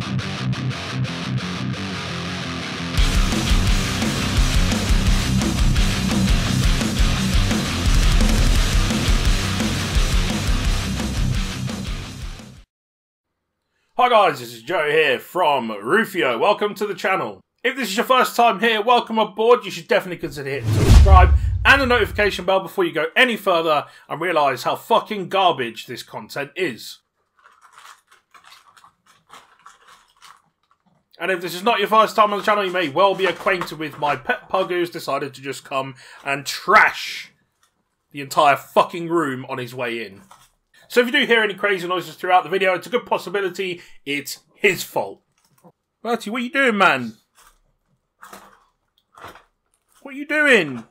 Hi guys, this is Joe here from Ru-Fi-Oh. Welcome to the channel. If this is your first time here, welcome aboard. You should definitely consider hitting subscribe and the notification bell before you go any further and realise how fucking garbage this content is. And if this is not your first time on the channel, you may well be acquainted with my pet pug who's decided to just come and trash the entire fucking room on his way in. So if you do hear any crazy noises throughout the video, it's a good possibility it's his fault. Bertie, what are you doing, man? What are you doing?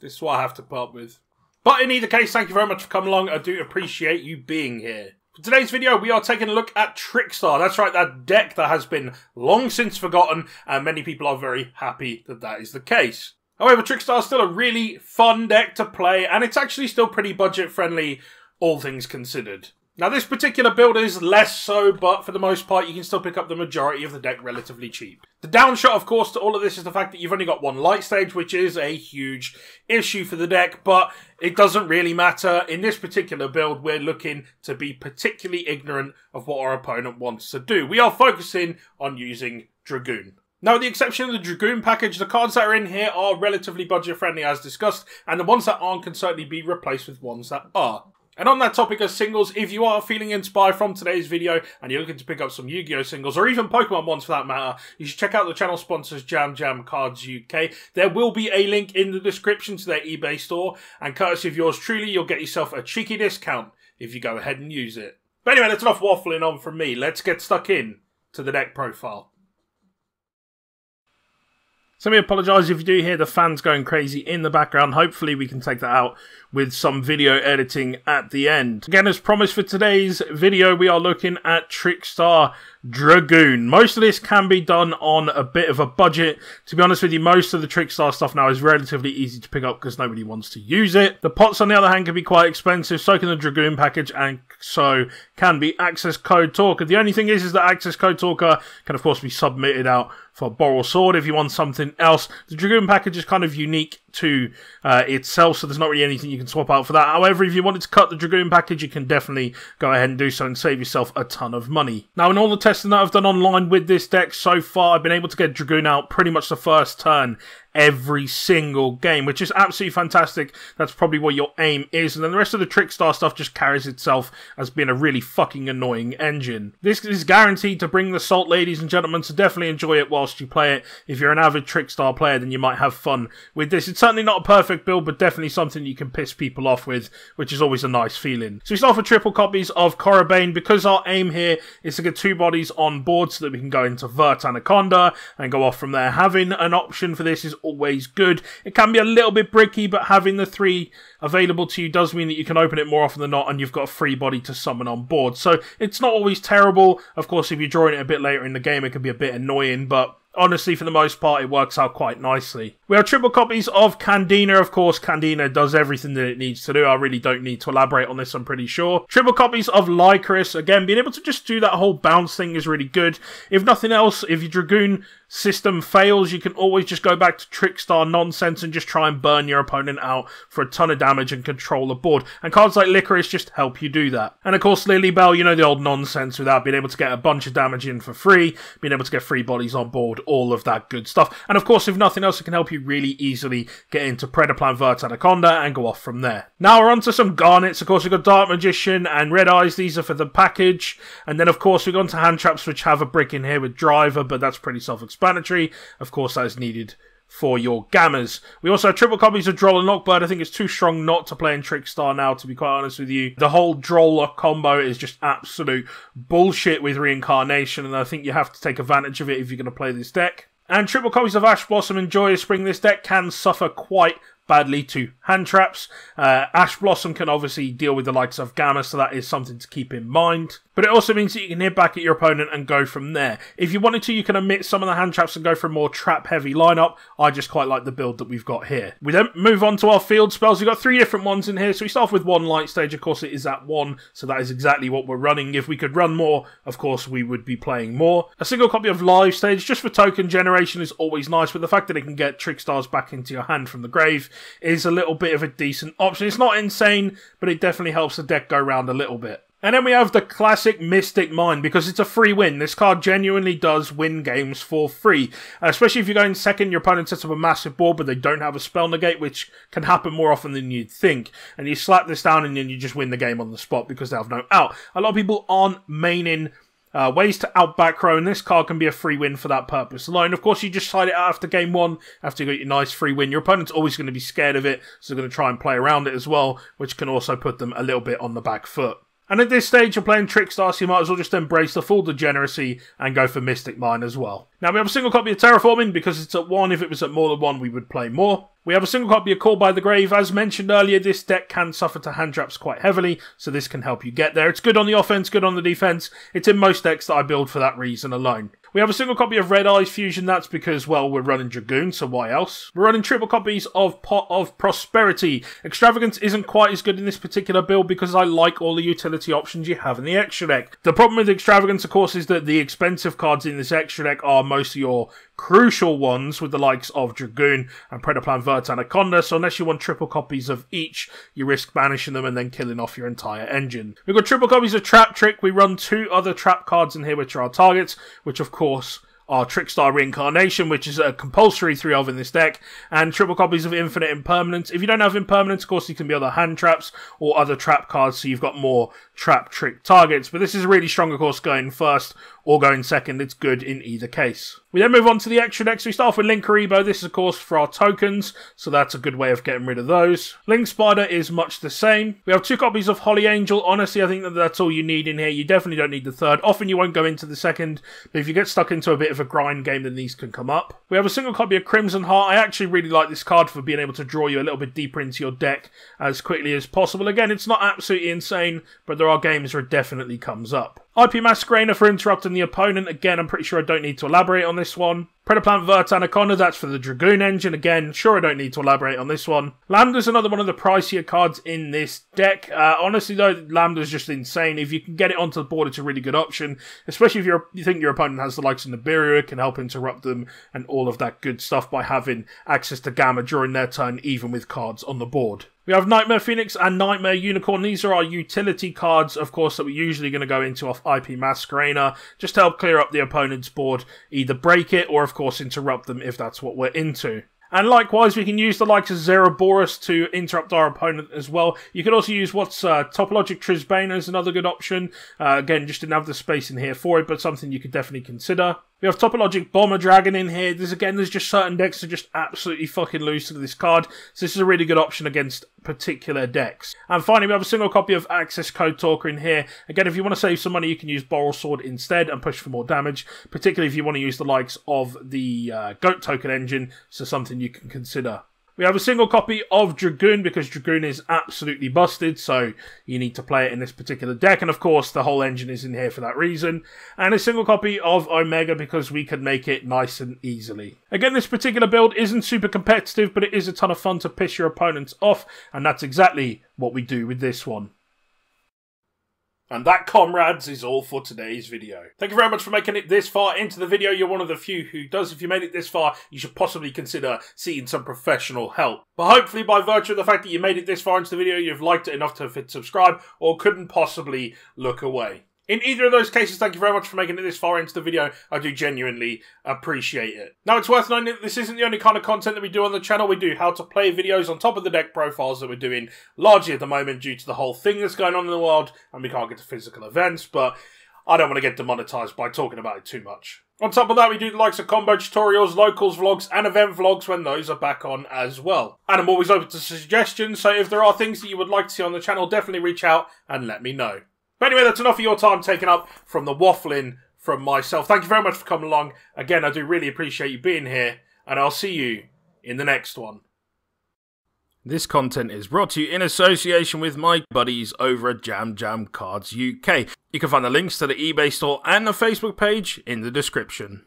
This is what I have to put up with. But in either case, thank you very much for coming along. I do appreciate you being here. For today's video, we are taking a look at Trickstar. That's right, that deck that has been long since forgotten, and many people are very happy that that is the case. However, Trickstar is still a really fun deck to play, and it's actually still pretty budget friendly, all things considered. Now, this particular build is less so, but for the most part, you can still pick up the majority of the deck relatively cheap. The downshot, of course, to all of this is the fact that you've only got one light stage, which is a huge issue for the deck, but it doesn't really matter. In this particular build, we're looking to be particularly ignorant of what our opponent wants to do. We are focusing on using Dragoon. Now, with the exception of the Dragoon package, the cards that are in here are relatively budget friendly as discussed, and the ones that aren't can certainly be replaced with ones that are. And on that topic of singles, if you are feeling inspired from today's video and you're looking to pick up some Yu-Gi-Oh singles or even Pokemon ones for that matter, you should check out the channel sponsors Jam Jam Cards UK. There will be a link in the description to their eBay store and courtesy of yours truly, you'll get yourself a cheeky discount if you go ahead and use it. But anyway, that's enough waffling on from me. Let's get stuck in to the deck profile. So me apologise if you do hear the fans going crazy in the background. Hopefully we can take that out with some video editing at the end. Again, as promised for today's video, we are looking at Trickstar Dragoon. Most of this can be done on a bit of a budget. To be honest with you, most of the Trickstar stuff now is relatively easy to pick up because nobody wants to use it. The pots, on the other hand, can be quite expensive. So can the Dragoon package, and so can be Access Code Talker. The only thing is, is that Access Code Talker can, of course, be submitted out for Borrelsword if you want something else. The Dragoon package is kind of unique to uh, itself, so there's not really anything you can swap out for that. However, if you wanted to cut the Dragoon package, you can definitely go ahead and do so and save yourself a ton of money. Now, in all the testing that I've done online with this deck so far, I've been able to get Dragoon out pretty much the first turn every single game, which is absolutely fantastic. That's probably what your aim is. And then the rest of the Trickstar stuff just carries itself as being a really fucking annoying engine. This is guaranteed to bring the salt, ladies and gentlemen, so definitely enjoy it whilst you play it. If you're an avid Trickstar player, then you might have fun with this. It's certainly not a perfect build, but definitely something you can piss people off with, which is always a nice feeling. So we start with triple copies of Corobane because our aim here is to get two bodies on board so that we can go into Verte Anaconda and go off from there. Having an option for this is always good. It can be a little bit bricky, but having the three available to you does mean that you can open it more often than not and you've got a free body to summon on board. So it's not always terrible. Of course, if you're drawing it a bit later in the game, it can be a bit annoying, but honestly, for the most part, it works out quite nicely. We have triple copies of Candina. Of course, Candina does everything that it needs to do. I really don't need to elaborate on this, I'm pretty sure. Triple copies of Lycoris. Again, being able to just do that whole bounce thing is really good. If nothing else, if your Dragoon system fails, you can always just go back to Trickstar nonsense and just try and burn your opponent out for a ton of damage and control the board. And cards like Lycoris just help you do that. And of course, Lilybell, you know the old nonsense without being able to get a bunch of damage in for free, being able to get free bodies on board, all of that good stuff. And of course, if nothing else, it can help you really easily get into Predaplant Verte Anaconda and go off from there. Now we're on to some Garnets. Of course, we've got Dark Magician and Red Eyes. These are for the package. And then, of course, we've gone to Hand Traps, which have a brick in here with Driver, but that's pretty self-explanatory explanatory. Of course, that is needed for your Gammas. We also have triple copies of Droll and Lock Bird. I think it's too strong not to play in Trickstar now, to be quite honest with you. The whole Droll combo is just absolute bullshit with Reincarnation, and I think you have to take advantage of it if you're going to play this deck. And triple copies of Ash Blossom and Joyous Spring. This deck can suffer quite badly to hand traps. Uh, Ash Blossom can obviously deal with the likes of Gamma, so that is something to keep in mind. But it also means that you can hit back at your opponent and go from there. If you wanted to, you can omit some of the hand traps and go for a more trap heavy lineup. I just quite like the build that we've got here. We then move on to our field spells. We've got three different ones in here. So we start off with one light stage. Of course, it is at one, so that is exactly what we're running. If we could run more, of course, we would be playing more. A single copy of live stage just for token generation is always nice, but the fact that it can get trick stars back into your hand from the grave is a little bit of a decent option. It's not insane, but it definitely helps the deck go round a little bit. And then we have the classic Mystic Mine because it's a free win. This card genuinely does win games for free. Especially if you're going second, your opponent sets up a massive board, but they don't have a spell negate, which can happen more often than you'd think. And you slap this down and then you just win the game on the spot because they have no out. A lot of people aren't maining uh, ways to out back row, and this card can be a free win for that purpose alone. Of course, you just slide it out after game one, after you get your nice free win. Your opponent's always going to be scared of it, so they're going to try and play around it as well, which can also put them a little bit on the back foot. And at this stage, you're playing Trickstar, so you might as well just embrace the full degeneracy and go for Mystic Mine as well. Now, we have a single copy of Terraforming because it's at one. If it was at more than one, we would play more. We have a single copy of Call by the Grave. As mentioned earlier, this deck can suffer to hand traps quite heavily, so this can help you get there. It's good on the offense, good on the defense. It's in most decks that I build for that reason alone. We have a single copy of Red Eyes Fusion. That's because, well, we're running Dragoon, so why else? We're running triple copies of Pot of Prosperity. Extravagance isn't quite as good in this particular build because I like all the utility options you have in the extra deck. The problem with Extravagance, of course, is that the expensive cards in this extra deck are most of your crucial ones with the likes of Dragoon and Predaplant Verte Anaconda, so unless you want triple copies of each, you risk banishing them and then killing off your entire engine. We've got triple copies of Trap Trick, we run two other trap cards in here which are our targets, which of course are Trickstar Reincarnation, which is a compulsory 3 of in this deck, and triple copies of Infinite Impermanence. If you don't have Impermanence, of course, you can be other hand traps or other trap cards, so you've got more trap trick targets. But this is really strong, of course, going first or going second. It's good in either case. We then move on to the extra decks. We start off with Linkuriboh. This is, of course, for our tokens, so that's a good way of getting rid of those. Link Spider is much the same. We have two copies of Holly Angel. Honestly, I think that that's all you need in here. You definitely don't need the third. Often you won't go into the second, but if you get stuck into a bit of a grind game, then these can come up. We have a single copy of Crimson Heart. I actually really like this card for being able to draw you a little bit deeper into your deck as quickly as possible. Again, it's not absolutely insane, but there are games where it definitely comes up. IP Masquerena for interrupting the opponent. Again, I'm pretty sure I don't need to elaborate on this one. Predaplant Verte Anaconda, that's for the Dragoon engine. Again, sure I don't need to elaborate on this one. Lambda's another one of the pricier cards in this deck. Uh, honestly though, Lambda's just insane. If you can get it onto the board, it's a really good option. Especially if you think your opponent has the likes of Nibiru, it can help interrupt them and all of that good stuff by having access to Gamma during their turn, even with cards on the board. We have Knightmare Phoenix and Knightmare Unicorn. These are our utility cards, of course, that we're usually going to go into off IP Masquerena, just to help clear up the opponent's board, either break it or, of course, interrupt them if that's what we're into. And likewise, we can use the likes of Zeraboros to interrupt our opponent as well. You can also use what's uh, Topologic Trisbaena as another good option. Uh, again, just didn't have the space in here for it, but something you could definitely consider. We have Topologic Bomber Dragon in here. There's again, there's just certain decks that are just absolutely fucking lose to this card. So this is a really good option against particular decks. And finally, we have a single copy of Access Code Talker in here. Again, if you want to save some money, you can use Borrelsword instead and push for more damage. Particularly if you want to use the likes of the uh, Goat Token engine. So something you can consider. We have a single copy of Dragoon because Dragoon is absolutely busted, so you need to play it in this particular deck. And of course, the whole engine is in here for that reason. And a single copy of Omega because we can make it nice and easily. Again, this particular build isn't super competitive, but it is a ton of fun to piss your opponents off, and that's exactly what we do with this one. And that, comrades, is all for today's video. Thank you very much for making it this far into the video. You're one of the few who does. If you made it this far, you should possibly consider seeking some professional help. But hopefully, by virtue of the fact that you made it this far into the video, you've liked it enough to hit subscribe or couldn't possibly look away. In either of those cases, thank you very much for making it this far into the video. I do genuinely appreciate it. Now, it's worth noting that this isn't the only kind of content that we do on the channel. We do how to play videos on top of the deck profiles that we're doing largely at the moment due to the whole thing that's going on in the world, and we can't get to physical events, but I don't want to get demonetized by talking about it too much. On top of that, we do the likes of combo tutorials, locals vlogs, and event vlogs when those are back on as well. And I'm always open to suggestions, so if there are things that you would like to see on the channel, definitely reach out and let me know. But anyway, that's enough of your time taken up from the waffling from myself. Thank you very much for coming along. Again, I do really appreciate you being here, and I'll see you in the next one. This content is brought to you in association with my buddies over at Jam Jam Cards UK. You can find the links to the eBay store and the Facebook page in the description.